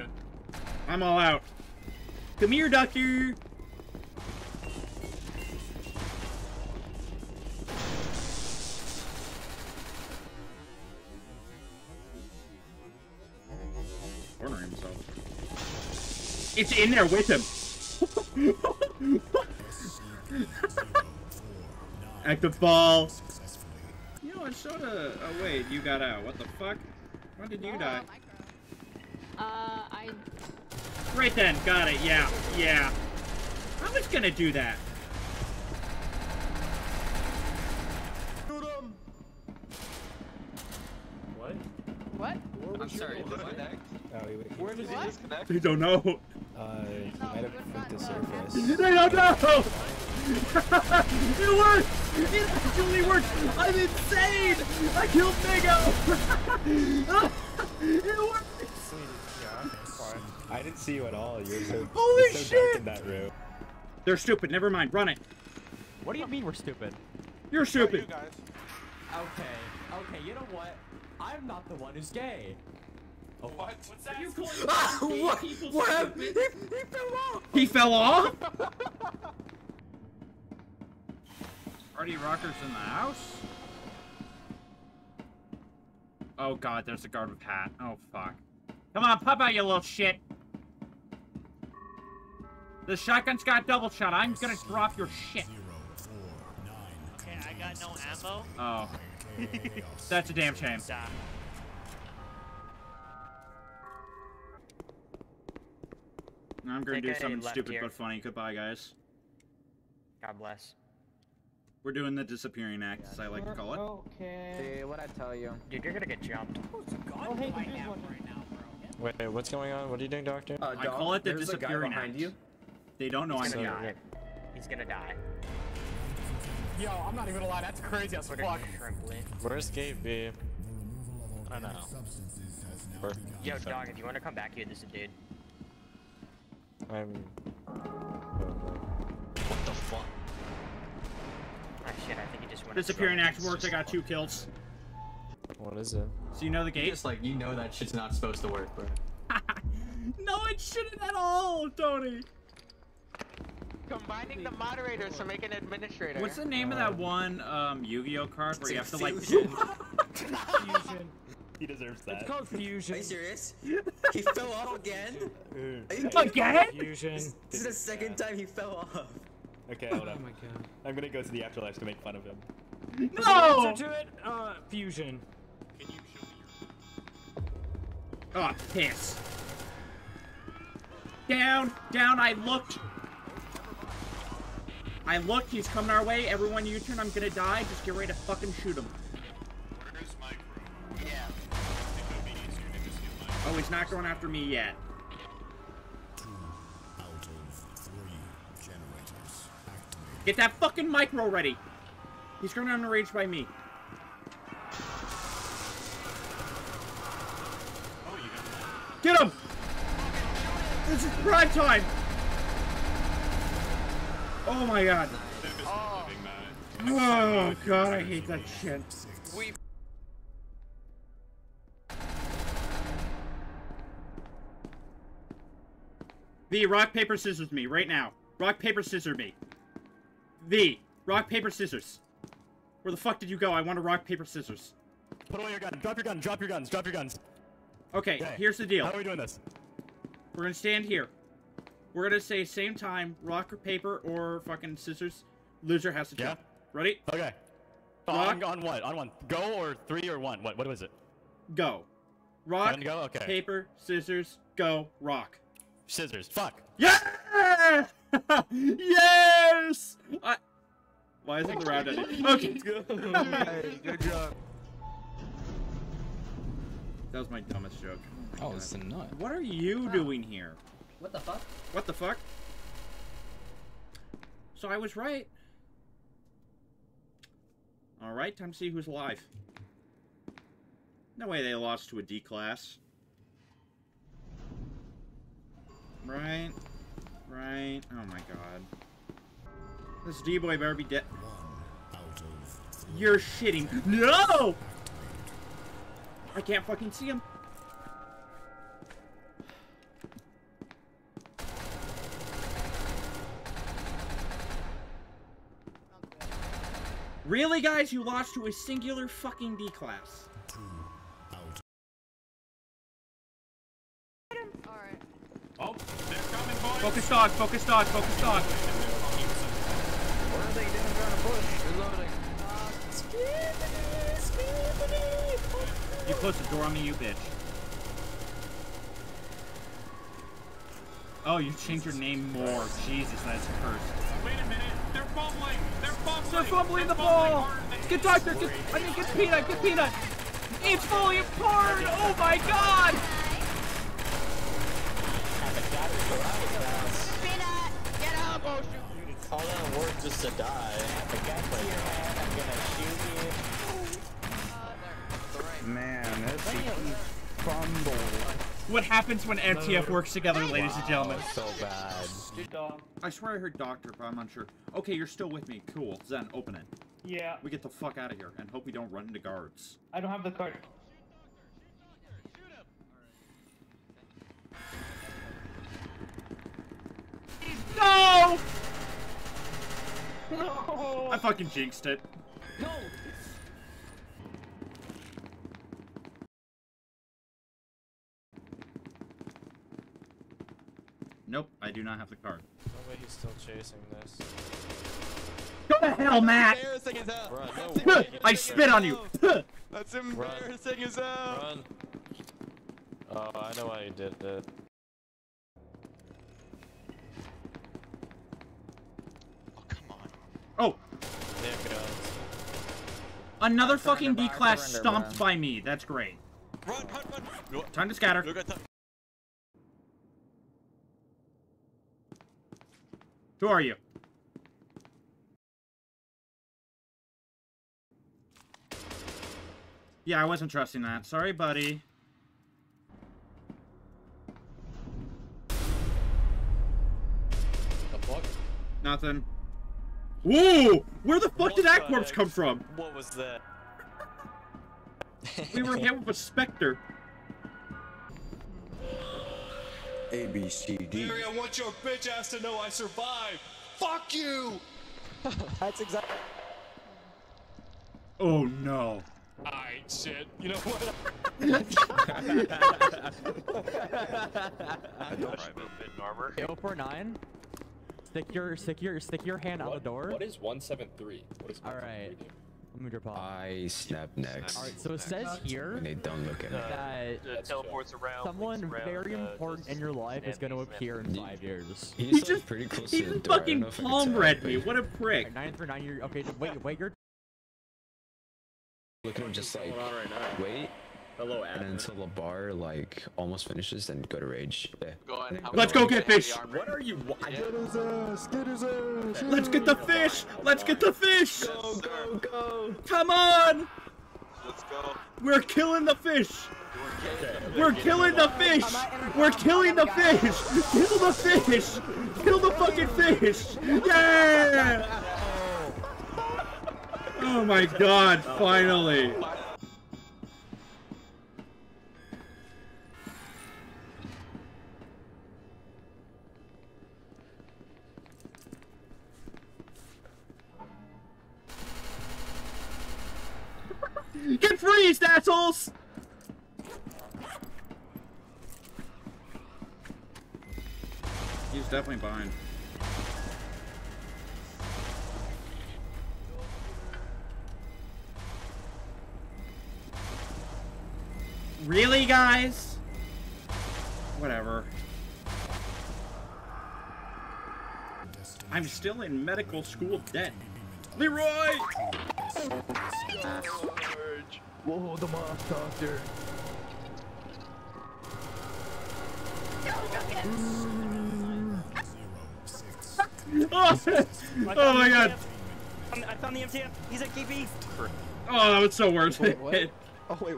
good. I'm all out. Come here, doctor. Cornering himself. It's in there with him. Active ball. You know what, Soda? Oh wait, you got out. What the fuck? When did you oh, die? Uh, I Right then, got it. Yeah, yeah. I was gonna do that. What? what? I'm sorry, disconnect. Oh, wait, wait. Where does What? he disconnect? They don't know. Uh, he No, might have we're went not to done. surface. They don't know! it worked! It actually worked! I'm insane! I killed Mego! it worked! I didn't see you at all. You're so, Holy you're so dark shit! in that room. They're stupid. Never mind. Run it. What do you mean we're stupid? You're stupid. guys. Okay, okay, you know what? I'm not the one who's gay. Oh, What? What's that? You calling Ah, what? What happened? He, he fell off. He fell off? Party rockers in the house? Oh god, there's a guard with hat. Oh fuck. Come on, pop out, you little shit. The shotgun's got double shot. I'm gonna drop your shit. Okay, I got no ammo. Oh. That's a damn shame. Nah. I'm gonna do something stupid here. but funny. Goodbye, guys. God bless. We're doing the disappearing act, as I like to call it. Okay. See what I tell you. Dude, you're gonna get jumped. Oh, hey, there's one. Wait, what's going on? What are you doing, Doctor? Uh, I Dom, call it the there's a disappearing behind act. you. They don't know He's I'm gonna here. die. He's gonna die. Yo, I'm not even gonna lie, that's crazy as Fucking fuck. shrimply. Where's Gabe B? I don't know. Where? Yo, dog, if you wanna come back here, this is a dude. I'm. What the fuck? Oh shit, I think he just went. Disappearing act worked. I got two kills. What is it? So you know the gate? Just like you know that shit's not supposed to work, bro. no, it shouldn't at all, Tony. Combining the moderators to make an administrator. What's the name of that one um, Yu-Gi-Oh card where you have to like? Fusion. Fusion. He deserves that. It's called fusion. Are you serious? he fell off again? Again? Fusion. This is the second time he fell off. Okay, hold Oh my god. I'm gonna go to the afterlife to make fun of him. No! Answer to it, uh, fusion. Can you show me Oh, piss. Down, down. I looked. I looked. He's coming our way. Everyone, U-turn. I'm gonna die. Just get ready to fucking shoot him. Yeah. I think it would be easier to just get my Oh, he's not going after me yet. Get that fucking micro ready. He's going rage by me. Oh, you got that. Get him! This is prime time! Oh my god. Oh. Oh god, I hate that shit. We. V, rock, paper, scissors me, right now. Rock, paper, scissors me. The rock, paper, scissors. Where the fuck did you go? I want to rock, paper, scissors. Put away your gun. Drop your gun. Drop your guns. Drop your guns. Okay, Okay. here's the deal. How are we doing this? We're gonna stand here. We're gonna say same time, rock or paper or fucking scissors. Loser has to Yeah. jump. Ready? Okay. Rock. On, on what? On one. Go or three or one? What? What was it? Go. Rock, One go. Okay. paper, scissors, go, rock. Scissors. Fuck. Yeah! yes! I... Why isn't the round ending? Okay. good job. That was my dumbest joke. my Oh, it's a nut. What are you doing here? What the fuck? What the fuck? So I was right. Alright, time to see who's alive. No way they lost to a D class. Right. Right. Oh my god. This D-boy better be dead. You're shitting. No! I can't fucking see him. Really, guys? You lost to a singular fucking D class. Alright. Oh, they're coming, boys. Focus dog, focus dog, focus dog. What are they doing trying to push? Reloading. You close the door on me, you bitch. Oh, you changed your name more. Jesus, that's cursed. Wait a minute. They're fumbling. They're fumbling. The ball. Get Doctor. Get, I mean, get Peanut. Get Peanut. It's falling apart. Oh my God. Peanut! Get up! Oh shoot! All that work just to die. I got your head. I'm gonna shoot you. Man, that's a fumble. What happens when MTF works together, ladies and gentlemen? So bad. Good dog. I swear I heard Doctor, but I'm unsure. Okay, you're still with me. Cool. Zen, open it. Yeah, We get the fuck out of here and hope we don't run into guards. I don't have the card. No! No! I fucking jinxed it. No! Nope, I do not have the card. No way he's still chasing this. Go to hell, Matt! Embarrassing as hell. Run, no way. I spit on you. That's embarrassing as hell. Run. Oh, I know why you did that. Oh, come on. Oh, They have guns. another fucking D Surrender, class stomped man. by me. That's great. Run, run, run. Time to scatter. Look at that. Who are you? Yeah, I wasn't trusting that. Sorry, buddy. The fuck? Nothing. Whoa! Where the fuck What did that corpse come from? What was that? We were hit with a specter. A B C D. Larry, I want your bitch ass to know I survived. Fuck you. That's exactly. Oh no. Alright, shit. You know what? I don't armor. 049. Stick your stick your stick your hand out the door. What is 173? What is All right. Move your paw. I snap next. All right. So it says here When they don't look at me. that That's teleports around. someone around, very uh, important in your life is going to appear in snap. five years. He's He like just- pretty close He to just fucking don't know if I can palm read me. What a prick. Alright, Nine through nine. You're okay. Wait, wait your Look at him just like wait, Hello, and until the bar like almost finishes, then go to rage. Yeah. Go ahead. Let's go get fish. What are you? Get his ass! Get his ass! Let's get the fish. Let's get the fish. Go go go! Come on. Let's go. We're killing the fish. We're killing the fish. We're killing the fish. Kill the fish. Kill the fucking fish. Yeah. Oh my god, finally. Get freezed, assholes! He's definitely behind. Really, guys? Whatever. I'm still in medical school debt. Leroy! Whoa, the moth doctor. Oh, oh my god. I found the MTF. He's at KP. Oh, that was so worth it. Oh wait,